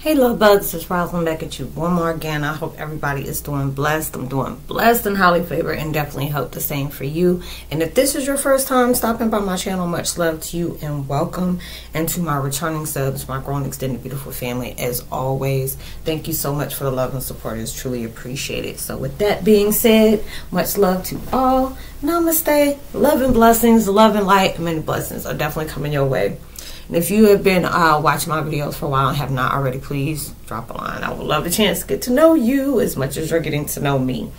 Hey love bugs, it's Roslynn back at you one more again. I hope everybody is doing blessed. I'm doing blessed and highly favored and definitely hope the same for you. And if this is your first time stopping by my channel, much love to you and welcome. And to my returning subs, my grown extended beautiful family, as always, thank you so much for the love and support. It's truly appreciated. So with that being said, much love to all. Namaste. Love and blessings, love and light, and many blessings are definitely coming your way. If you have been uh, watching my videos for a while and have not already, please drop a line. I would love the chance to get to know you as much as you're getting to know me.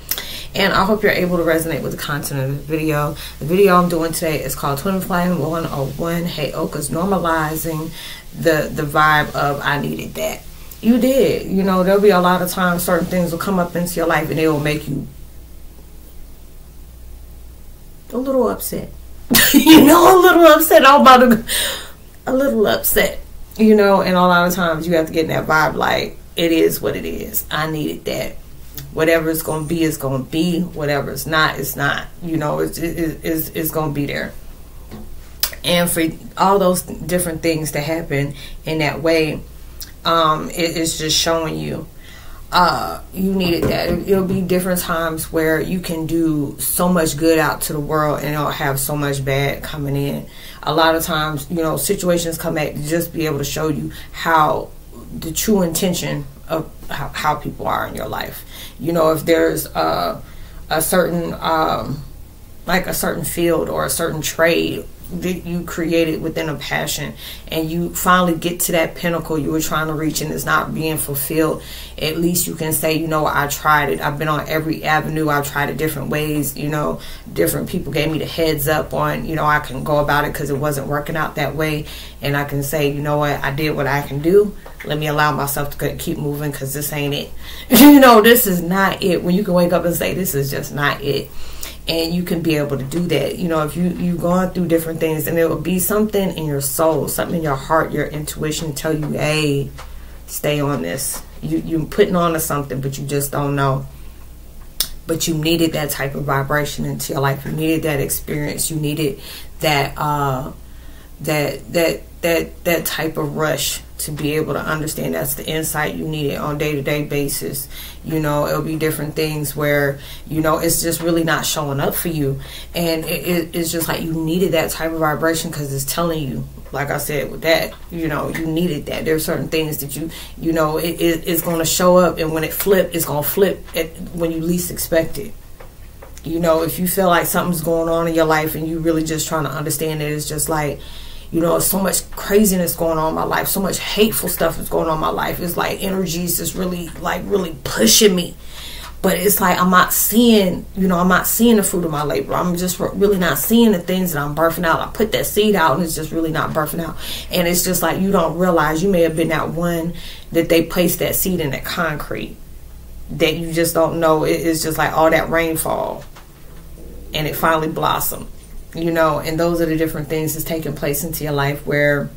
And I hope you're able to resonate with the content of the video. The video I'm doing today is called Twin Flame 101 Heyoka's Normalizing the, the vibe of I Needed That. You did. You know, there'll be a lot of times certain things will come up into your life and it will make you a little upset. you know, a little upset. I'm about to a little upset, you know, and a lot of times you have to get in that vibe like, it is what it is. I needed that. Whatever it's to be, it's to be. Whatever it's not, it's not. You know, it's, it's, it's going to be there. And for all those different things to happen in that way, um, it, it's just showing you uh, you needed that. It'll be different times where you can do so much good out to the world and it'll have so much bad coming in. A lot of times, you know, situations come back to just be able to show you how the true intention of how, how people are in your life. You know, if there's a, a certain, um, like a certain field or a certain trade that you created within a passion and you finally get to that pinnacle you were trying to reach and it's not being fulfilled at least you can say you know i tried it. I've been on every avenue. I've tried it different ways you know different people gave me the heads up on you know i can go about it because it wasn't working out that way and i can say you know what? I did what i can do. Let me allow myself to keep moving because this ain't it. You know this is not it. When you can wake up and say this is just not it and you can be able to do that. You know if you you've gone through different things and it will be something in your soul something in your heart your intuition tell you hey stay on this. You you're putting on to something but you just don't know. But you needed that type of vibration into your life. You needed that experience. You needed that uh that that that that type of rush to be able to understand that's the insight you needed on day-to-day basis. You know it'll be different things where you know it's just really not showing up for you. And it, it, it's just like you needed that type of vibration because it's telling you like i said with that you know you needed that. There's certain things that you you know it, it it's going to show up and when it flip it's going to flip at when you least expect it. You know if you feel like something's going on in your life and you really just trying to understand it it's just like you know, so much craziness going on in my life, so much hateful stuff is going on in my life. It's like energies is really like really pushing me. But it's like I'm not seeing, you know, I'm not seeing the fruit of my labor. I'm just really not seeing the things that I'm birthing out. I put that seed out and it's just really not birthing out. And it's just like you don't realize you may have been that one that they placed that seed in that concrete that you just don't know. It's just like all that rainfall and it finally blossomed you know, and those are the different things that's taking place into your life where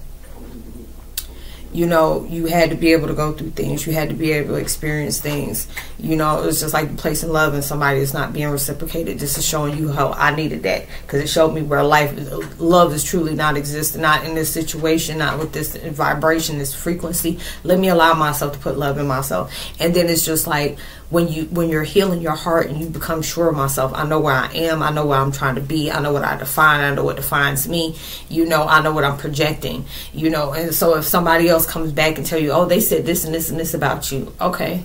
you know, you had to be able to go through things. You had to be able to experience things. You know, it was just like placing love in somebody that's not being reciprocated. Just is showing you how I needed that because it showed me where life, love is truly not existing. Not in this situation, not with this vibration, this frequency. Let me allow myself to put love in myself, and then it's just like when you when you're healing your heart and you become sure of myself i know where i am i know where i'm trying to be i know what i define i know what defines me you know i know what i'm projecting you know and so if somebody else comes back and tell you oh they said this and this and this about you. Okay.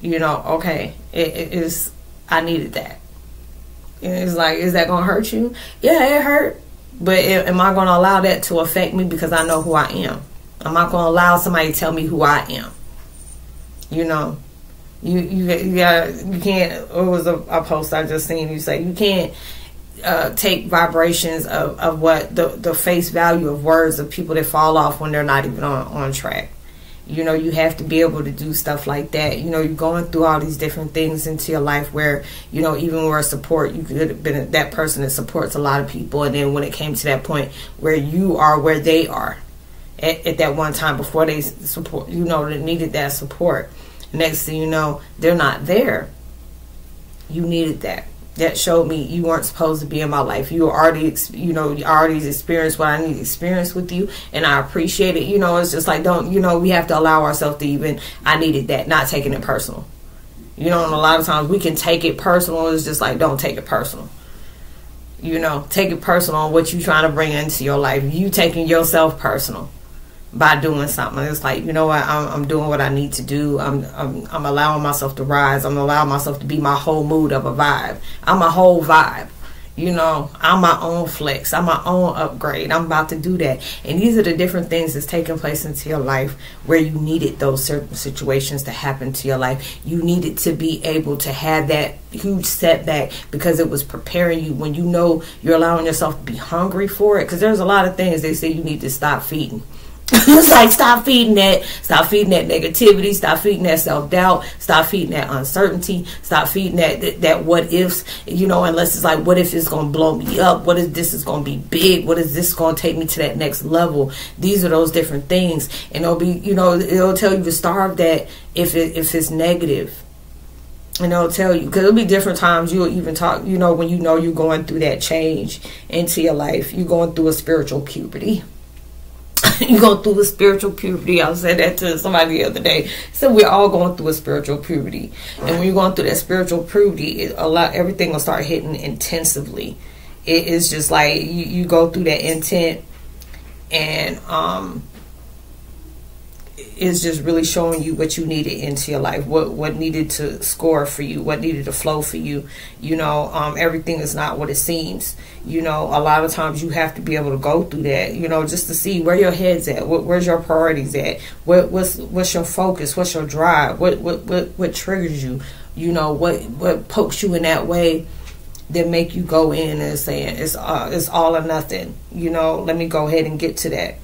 You know okay. It, it is i needed that. It's like is that gonna hurt you? Yeah it hurt. But am i gonna allow that to affect me because i know who i am? I'm not gonna allow somebody to tell me who i am? You know? You you you got you can't. It was a, a post I just seen. You say you can't uh, take vibrations of, of what the the face value of words of people that fall off when they're not even on on track. You know, you have to be able to do stuff like that. You know, you're going through all these different things into your life where, you know, even where support, you could have been that person that supports a lot of people. And then when it came to that point where you are where they are at, at that one time before they support, you know, that needed that support Next thing you know, they're not there. You needed that. That showed me you weren't supposed to be in my life. You already, you know, you already experienced what I need to experience with you, and I appreciate it. You know, it's just like don't, you know, we have to allow ourselves to even. I needed that, not taking it personal. You know, and a lot of times we can take it personal. It's just like don't take it personal. You know, take it personal on what you're trying to bring into your life. You taking yourself personal by doing something. It's like you know what I'm, I'm doing what I need to do. I'm, I'm I'm allowing myself to rise. I'm allowing myself to be my whole mood of a vibe. I'm a whole vibe. You know, I'm my own flex. I'm my own upgrade. I'm about to do that. And these are the different things that's taking place into your life where you needed those certain situations to happen to your life. You needed to be able to have that huge setback because it was preparing you when you know you're allowing yourself to be hungry for it. Because there's a lot of things they say you need to stop feeding it's like stop feeding that, stop feeding that negativity, stop feeding that self doubt, stop feeding that uncertainty, stop feeding that, that, that what ifs, you know, unless it's like what if it's gonna blow me up, what if this is gonna be big, what is this gonna take me to that next level? These are those different things, and it'll be, you know, it'll tell you to starve that if it if it's negative. And they'll tell you because it'll be different times you'll even talk you know when you know you're going through that change into your life. You're going through a spiritual puberty you go through a spiritual puberty. I said that to somebody the other day. So we're all going through a spiritual puberty, and when you're going through that spiritual puberty, it, a lot everything will start hitting intensively. It is just like you, you go through that intent, and um, is just really showing you what you needed into your life, what what needed to score for you, what needed to flow for you. You know, um, everything is not what it seems. You know, a lot of times you have to be able to go through that. You know, just to see where your head's at, what, where's your priorities at, what what's what's your focus, what's your drive, what what what what triggers you. You know, what what pokes you in that way that make you go in and saying it's uh, it's all or nothing. You know, let me go ahead and get to that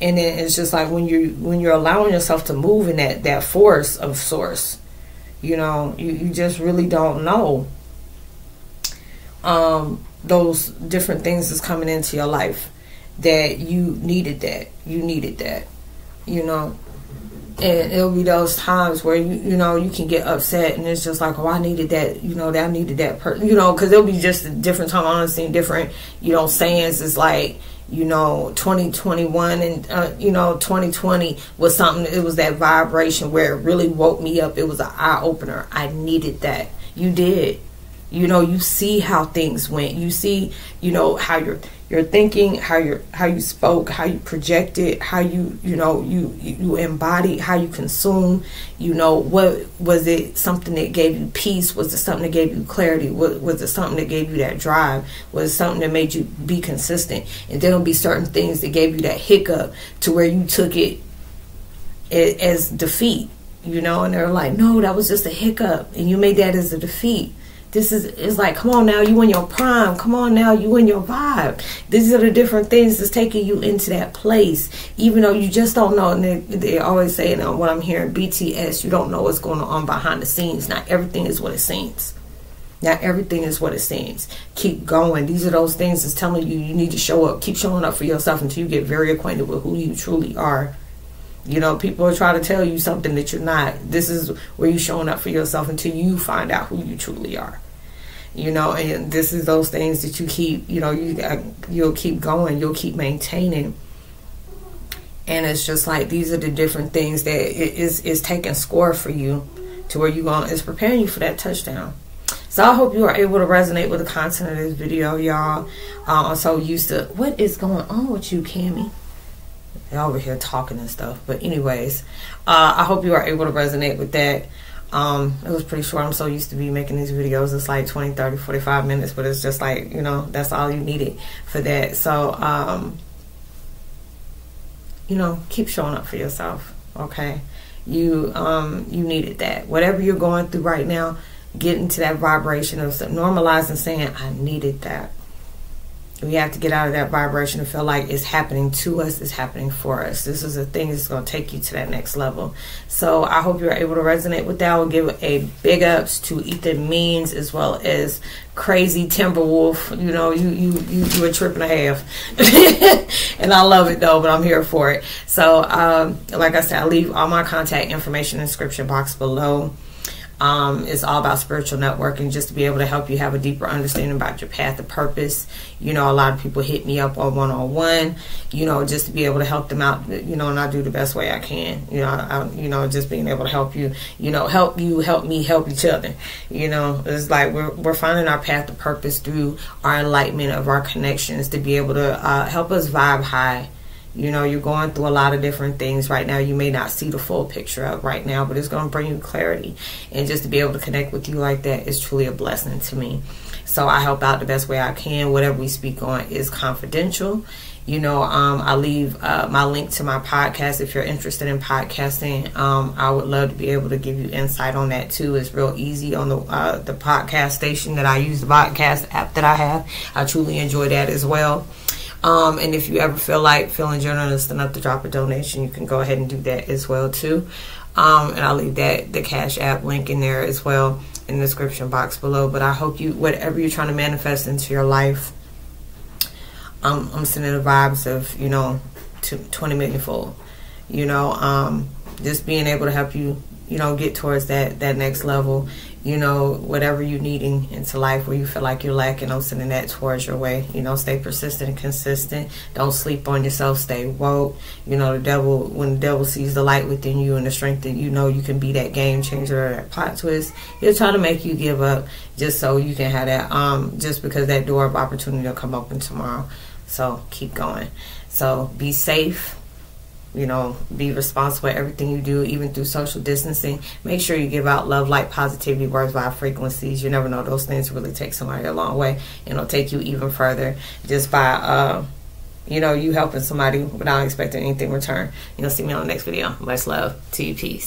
and then it's just like when you when you're allowing yourself to move in that that force of source you know you, you just really don't know um those different things that's coming into your life that you needed that you needed that you know and it'll be those times where you you know you can get upset and it's just like oh I needed that you know that I needed that person you know because it'll be just a different time honestly different you know sayings. Is like you know 2021 and uh, you know 2020 was something it was that vibration where it really woke me up. It was an eye opener i needed that. You did. You know you see how things went. You see you know how you're your thinking how you how you spoke how you projected how you you know you you embodied how you consume you know what was it something that gave you peace? Was it something that gave you clarity? Was, was it something that gave you that drive? Was it something that made you be consistent? And there'll be certain things that gave you that hiccup to where you took it as defeat you know and they're like no that was just a hiccup and you made that as a defeat this is it's like come on now you in your prime. Come on now you in your vibe. These are the different things that's taking you into that place even though you just don't know. And they, they always say you uh, know what i'm hearing bts you don't know what's going on behind the scenes. Not everything is what it seems. Not everything is what it seems. Keep going. These are those things that's telling you you need to show up. Keep showing up for yourself until you get very acquainted with who you truly are you know, people are trying to tell you something that you're not. This is where you're showing up for yourself until you find out who you truly are. You know, and this is those things that you keep, you know, you uh, you'll keep going, you'll keep maintaining. And it's just like these are the different things that is is taking score for you to where you going is preparing you for that touchdown. So I hope you are able to resonate with the content of this video, y'all. Uh, I'm so used to what is going on with you, Cammy they're over here talking and stuff. But anyways, uh, I hope you are able to resonate with that. Um, it was pretty short. I'm so used to be making these videos. It's like 20, 30, 45 minutes, but it's just like, you know, that's all you needed for that. So, um, you know, keep showing up for yourself. Okay. You, um, you needed that. Whatever you're going through right now, get into that vibration of normalizing saying, I needed that we have to get out of that vibration and feel like it's happening to us, it's happening for us. This is a thing that's going to take you to that next level. So I hope you're able to resonate with that. I will give a big ups to Ethan Means as well as Crazy Timberwolf. You know, you you you, you a trip and a half, and I love it though. But I'm here for it. So, um, like I said, I leave all my contact information in the description box below. Um, it's all about spiritual networking, just to be able to help you have a deeper understanding about your path of purpose. You know, a lot of people hit me up on one on one. You know, just to be able to help them out. You know, and I do the best way I can. You know, I, you know, just being able to help you. You know, help you, help me, help each other. You know, it's like we're we're finding our path of purpose through our enlightenment of our connections to be able to uh, help us vibe high you know, you're going through a lot of different things right now. You may not see the full picture of right now, but it's going to bring you clarity. And just to be able to connect with you like that is truly a blessing to me. So I help out the best way I can. Whatever we speak on is confidential. You know, um, I leave uh, my link to my podcast if you're interested in podcasting. Um, I would love to be able to give you insight on that too. It's real easy on the uh, the podcast station that I use, the podcast app that I have. I truly enjoy that as well. Um, and if you ever feel like feeling generous enough to drop a donation, you can go ahead and do that as well too. Um, and I'll leave that the Cash App link in there as well in the description box below. But I hope you, whatever you're trying to manifest into your life, um, I'm sending the vibes of you know, to 20 million fold. You know, um, just being able to help you, you know, get towards that that next level you know, whatever you're needing into life where you feel like you're lacking, I'm sending that towards your way. You know, stay persistent and consistent. Don't sleep on yourself. Stay woke. You know, the devil, when the devil sees the light within you and the strength that you know you can be that game changer or that plot twist, he'll try to make you give up just so you can have that, um, just because that door of opportunity will come open tomorrow. So keep going. So be safe you know, be responsible everything you do, even through social distancing. Make sure you give out love, light, positivity, words, vibe, frequencies. You never know; those things really take somebody a long way, and it'll take you even further just by, uh, you know, you helping somebody without expecting anything in return. You'll see me on the next video. Much love to you. Peace.